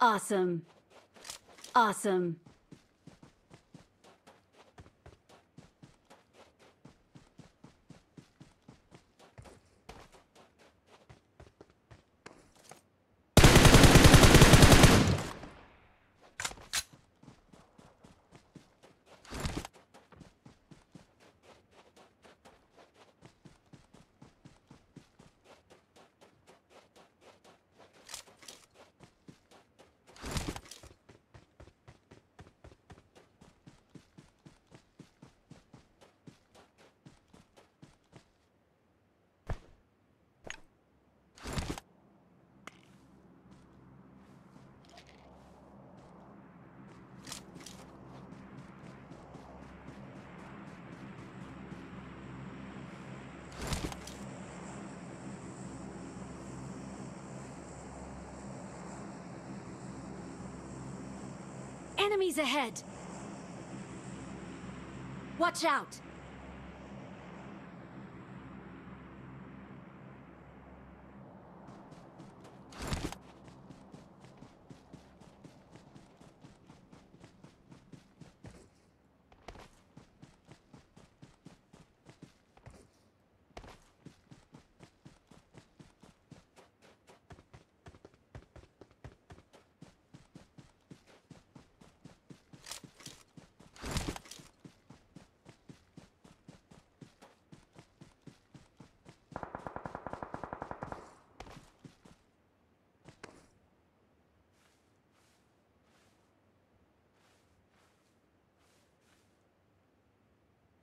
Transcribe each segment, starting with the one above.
Awesome. Awesome. Enemies ahead! Watch out!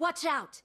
Watch out!